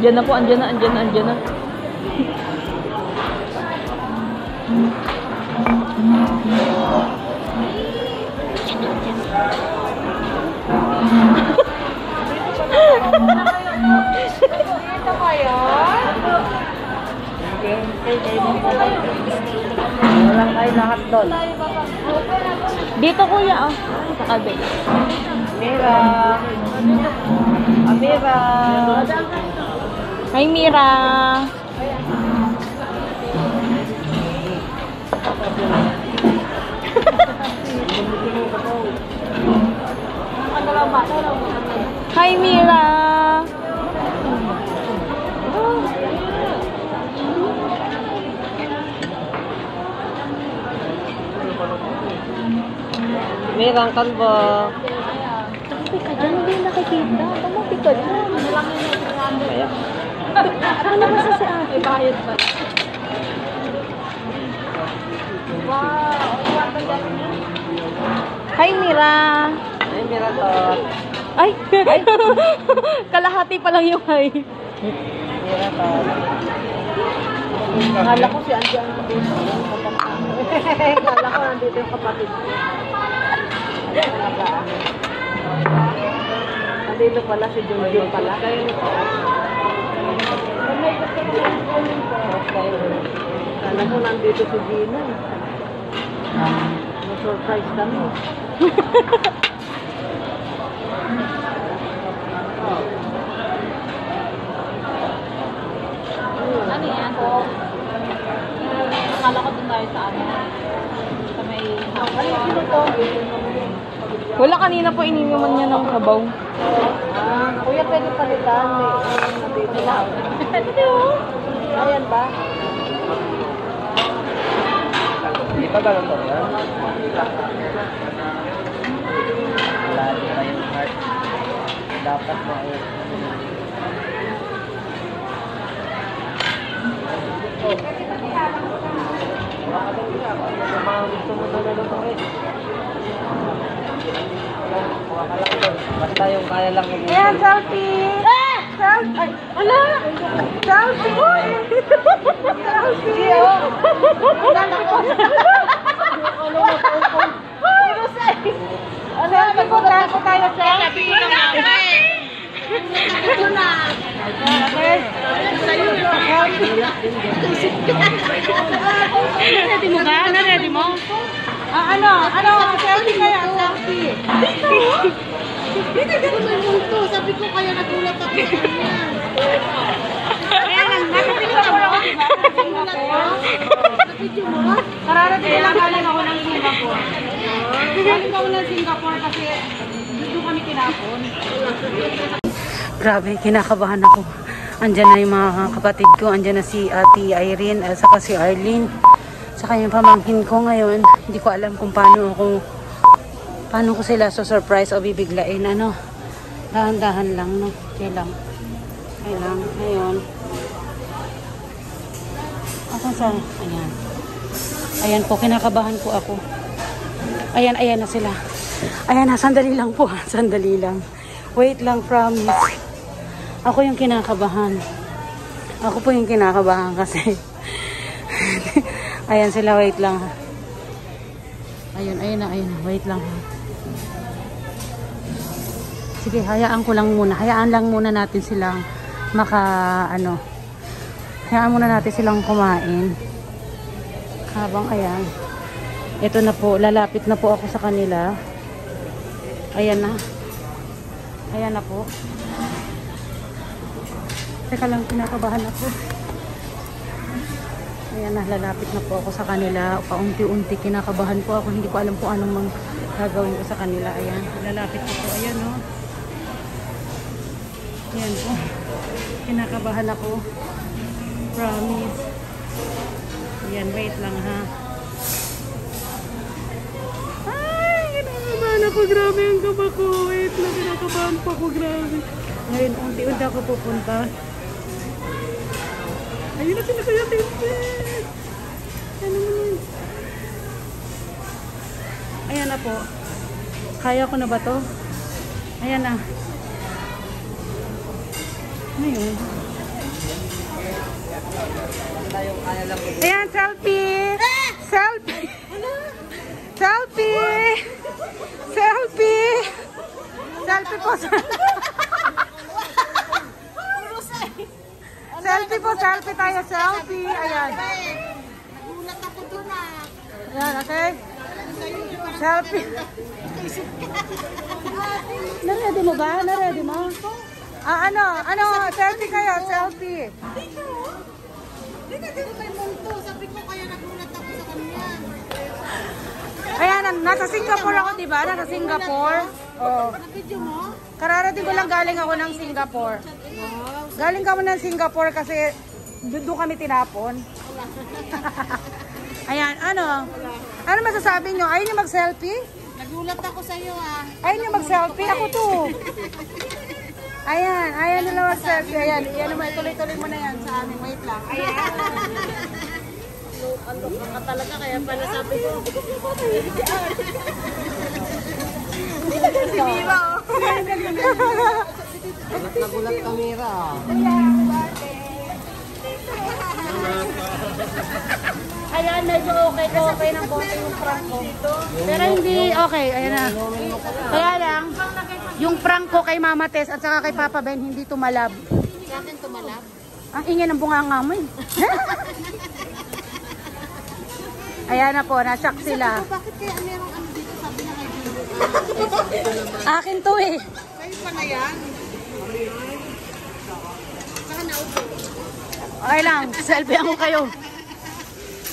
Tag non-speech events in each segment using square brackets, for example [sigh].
Andyan na po, andyan na, andyan na, andyan na. Ito kayo? Walang kayo lahat doon. Dito kuya, oh. Sa kabe. Mira. Amira. Hi, Mira. Hi, Mira. Mira ang kalbo. Ka dyan, hindi nakikita. Tumapi ka dyan. Ano? Kaya. Ano ba sa si ate? Bayad ba? Hi, Mira. Ay, Mira to. Ay, [laughs] kalahati pa lang yung hi. Mira to. Akala ko si Andy ang dito. Akala ko nandito yung kapatid ko. Nandito pala si Junjun pala. Akala mo nandito si Gina. Na-surprise kami. Ano yan? Akala ko dun tayo sa ano. Sa may... Wala kanina po ininuman niya ng sabaw. Ah, kuya pwede palitan. May nandito lang. Ayan ba? Di ba ganun to yan? Wala din tayong heart. Dapat mo ay mga gusto mo na ka lang doon. Basta yung kaya lang yung Ayan, selfie! Selfie! Ay, ala! Selfie! Selfie! Akala ko. Ano mo po? Ano, nagpunta ko tayo selfie. Ito na. Ready mo ka? Ano ready mo? Ah, ano? Ano? Selfie kaya? Selfie. Dito, [laughs] dito may multo. Sabi ko kaya nagulat ako sa kanya. Kaya lang, Singapore ako, di ba? Nasa Singapore. Sa video mo? Kararating lang galing ako ng Singapore. Galing ako ng Singapore kasi doon kami tinapon. Grabe, kinakabahan ako. Andyan na yung mga kapatid ko. Andyan na si Ate Irene at saka si Arlene. Saka yung pamangkin ko ngayon. Hindi ko alam kung paano ako paano ko sila so surprise o bibiglain. Ano? Dahan-dahan lang, no? Okay lang. Okay lang. Ngayon. Asan sa? Ayan. Ayan po, kinakabahan po ako. Ayan, ayan na sila. Ayan na, sandali lang po. [laughs] Sandali lang. Wait lang, promise. Ako yung kinakabahan. Ako po yung kinakabahan kasi. [laughs] ayan sila, wait lang. ha. Ayun, ayun na, ayun. Wait lang. ha. Sige, hayaan ko lang muna. Hayaan lang muna natin silang maka, ano, hayaan muna natin silang kumain. Habang, ayan. Ito na po, lalapit na po ako sa kanila. Ayan na. Ayan na po. Teka lang, kinakabahan ako. Ayan na, lalapit na po ako sa kanila. Paunti-unti kinakabahan po ako. Hindi ko alam kung anong mang gagawin ko sa kanila. Ayan, lalapit ko po. Ayan, no. Ayan po. Kinakabahan ako. Promise. Ayan, wait lang ha. Ay, kinakabahan ako. Grabe ang kaba ko. Wait lang, kinakabahan po ako. Grabe. Ngayon, unti-unti ako pupunta. Ayun na sila kaya Tintin. Ano naman? Ayan na po. Kaya ko na ba to? Ayan na. Ngayon, Ayan, selfie! Selfie! Selfie! Selfie! Selfie po! Selfie po, selfie tayo, selfie! Ayan. Nagulat ako doon ah. Ayan, okay? Selfie. Naready mo ba? Naready mo? Ah, ano? Ano? Selfie kayo, selfie. Hindi ka dito may multo. Sabi Ayan, nasa Singapore ako, di ba? Nasa Singapore. Oh. Mo? Kararating ko lang galing ako ng Singapore. Galing kami ng Singapore kasi doon kami tinapon. [laughs] Ayan, ano? Ano masasabi nyo? Ayaw nyo mag-selfie? Nagulat ako sa iyo ah. Ayaw nyo mag-selfie? Ako to. Ayan, ayaw nila mag-selfie. Ayan, yan naman, tuloy-tuloy mo na yan sa amin. Wait lang. Ayan. Ano ka talaga kaya pala sabi ko. Si Mira oh. Nagulat kamera. Ayan, medyo okay ko. Okay ng konti yung prank ko. Pero hindi okay. Ayan na. Kaya lang, yung prank ko kay Mama Tess at saka kay Papa Ben, hindi tumalab. Sa akin tumalab. Ang ingay ng bunganga mo eh. [laughs] Ayan na po, nasyak sila. Bakit kaya merong ano dito sabi na kay Jimbo? Akin to eh. Kayo pa na yan? Saka naupo. Okay lang, selfie ako kayo.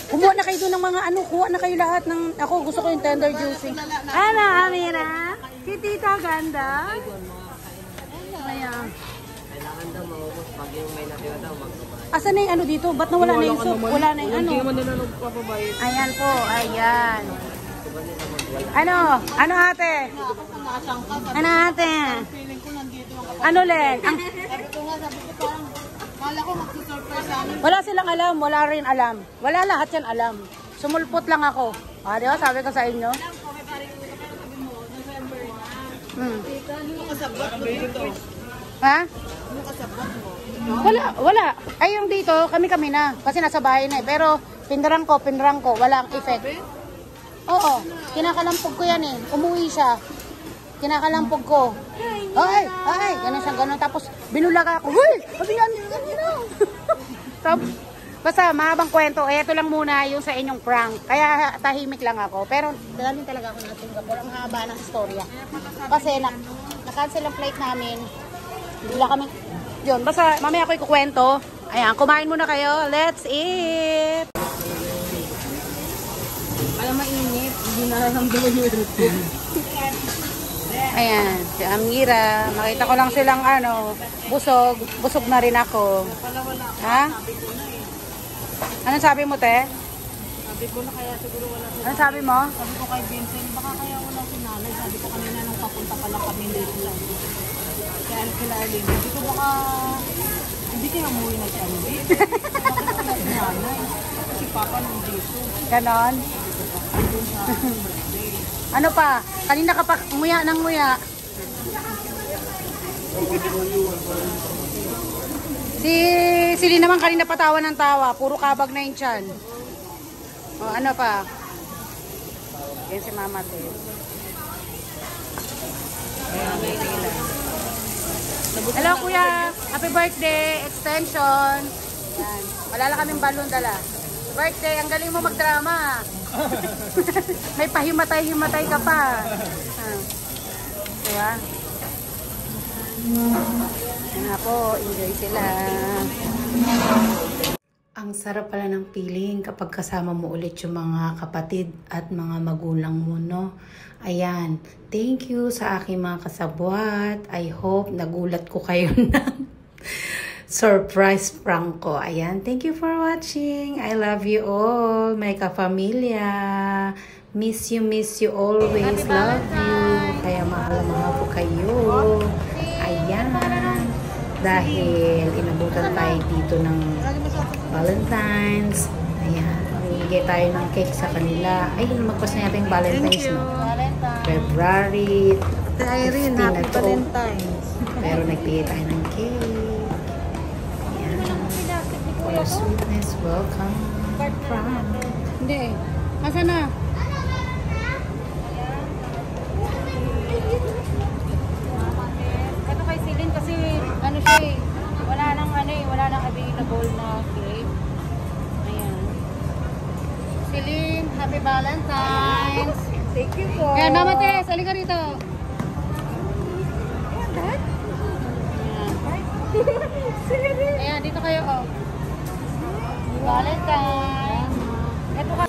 Kumuha na kayo doon ng mga ano, kuha na kayo lahat ng, ako gusto ko yung tender juicy. Ano, Amira? Si Tita Ganda? Ayan. Kailangan daw maubos pag yung may natira daw magbabayad. Asan na yung ano dito? Ba't nawala na yung soup? Wala na yung ano? Hindi mo nila nagpapabayad. Ayan po, ayan. Ano? Ano ate? Ano ate? feeling ko nandito ako. Ano? Ang, Sabi ko nga, sabi ko parang, kala ko magsusurprise sa amin. wala silang alam, wala rin alam. Wala lahat yan alam. Sumulpot lang ako. Ah, di ba? Sabi ko sa inyo. Hmm. Ano kasabot mo dito? Ha? Ano kasabot mo? Wala, wala. Ay, yung dito, kami-kami na. Kasi nasa bahay na eh. Pero, pinrang ko, pinrang ko. Walang effect. Oo. Kinakalampog ko yan eh. Umuwi siya. Kinakalampog ko. Ay, ay, ganun siya, ganun. Tapos, binulaga ako. Uy! Sabi niya, yan na. [laughs] Tapos, basta, mahabang kwento. Ito lang muna yung sa inyong prank. Kaya, tahimik lang ako. Pero, galing talaga ako ng Singapore. Ang haba ng istorya. Kasi, na, na-cancel ang flight namin. Wala kami, yun, basta mamaya ako ikukwento. Ayan, kumain muna kayo. Let's eat! Kaya mainit, hindi nararamdaman yung Ayan, si Amira. Makita ko lang silang ano, busog. Busog na rin ako. Ha? Anong sabi mo, te? Sabi ko na kaya siguro wala Anong sabi mo? Sabi ko kay Vincent, baka kaya wala si nanay. Sabi ko kanina papunta pa lang kami dito lang. Kaya kila Arlene, sabi ko baka hindi kaya umuwi na si Arlene. Bakit wala si nanay? Si Papa nung dito. Ganon. ano pa? Kanina ka pa nguya ng nguya. Si Sili naman kanina patawa ng tawa. Puro kabag na yung tiyan. O, ano pa? Yan si Mama Te. Hello kuya. Happy birthday. Extension. Yan. Wala lang kaming balon dala. Birthday. Ang galing mo magdrama. [laughs] May pahimatay-himatay ka pa. Ah. Diba? Yan na po. Enjoy sila. Ang sarap pala ng feeling kapag kasama mo ulit yung mga kapatid at mga magulang mo, no? Ayan. Thank you sa aking mga kasabwat. I hope nagulat ko kayo [laughs] ng surprise prank ko. Ayan. Thank you for watching. I love you all, my kapamilya. Miss you, miss you always. Love you. Kaya mahal-mahal po kayo. Ayan. Dahil inabutan tayo dito ng Valentine's. Ayan. Mamimigay tayo ng cake sa kanila. Ay, magpas na yata yung Valentine's, Thank you. Valentine's. February. Irene, happy na to. Valentine's. Pero nagbigay tayo ng cake. Ayan. For sweetness, welcome. From. Hindi. Asa na? Happy Valentine's. Thank you po. Yan, Mama Tess, alin ka rito. [laughs] Ayan, dito kayo, oh. Valentine's. Ito ka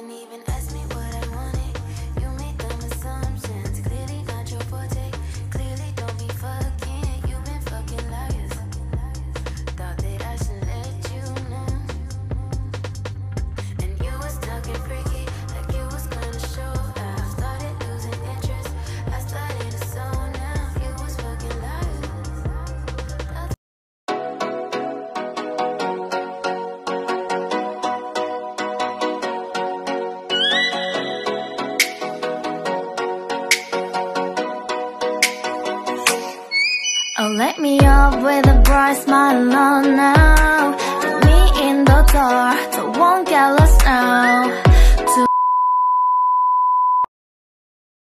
are smiling on now Put me in the dark.